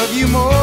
love you more.